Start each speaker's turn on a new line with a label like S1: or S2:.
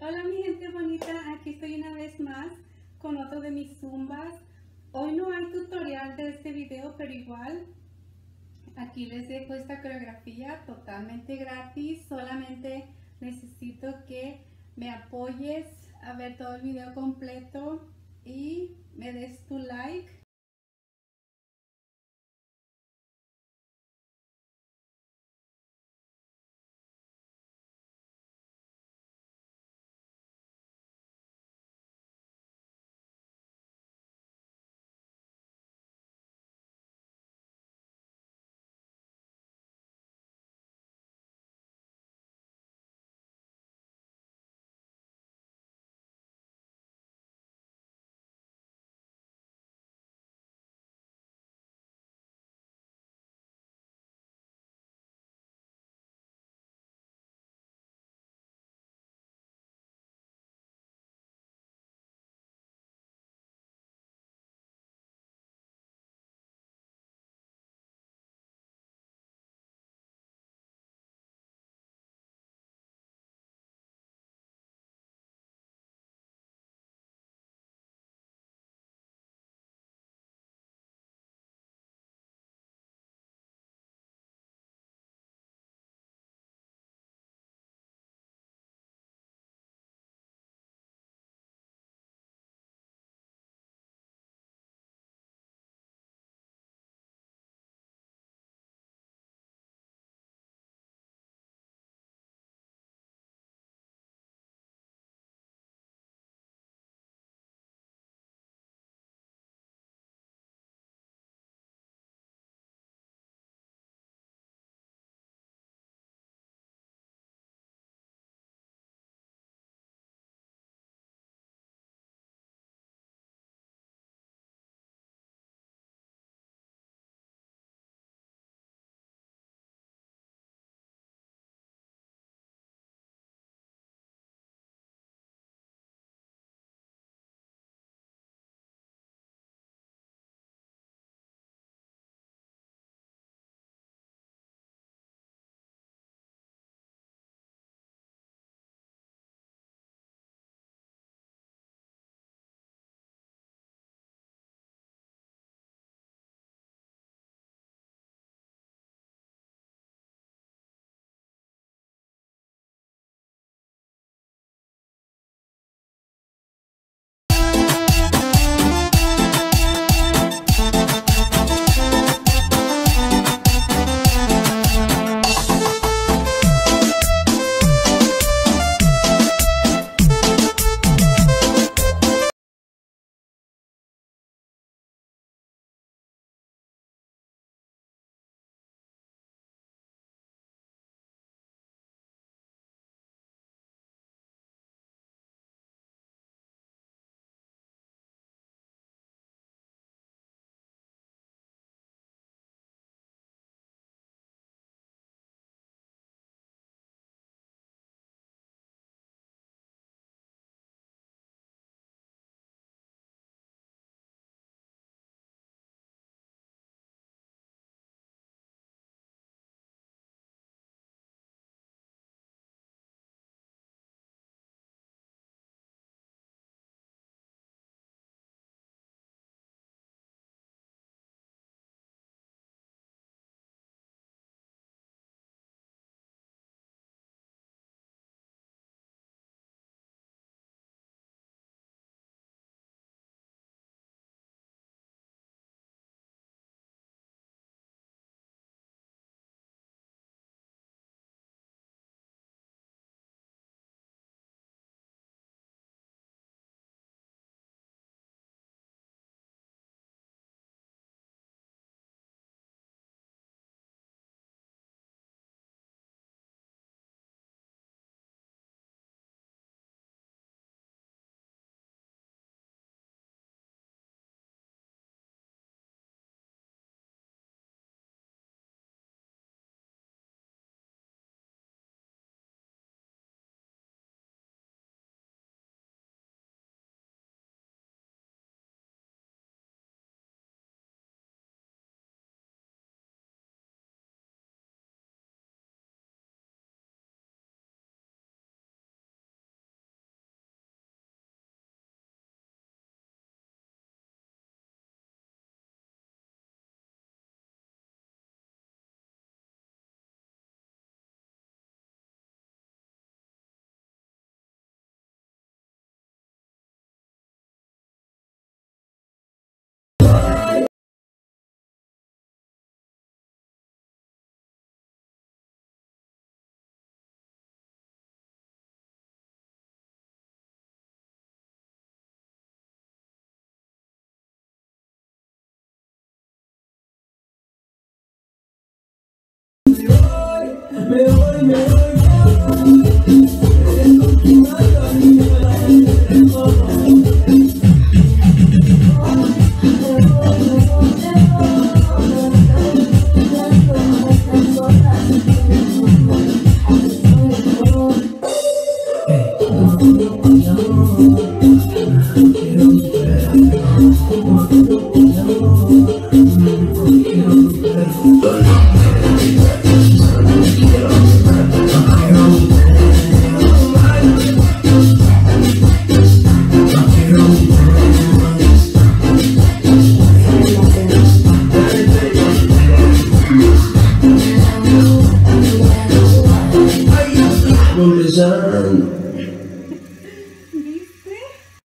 S1: Hola mi gente bonita, aquí estoy una vez más con otro de mis zumbas. Hoy no hay tutorial de este video, pero igual aquí les dejo esta coreografía totalmente gratis. Solamente necesito que me apoyes a ver todo el video completo y me des tu like
S2: Quiero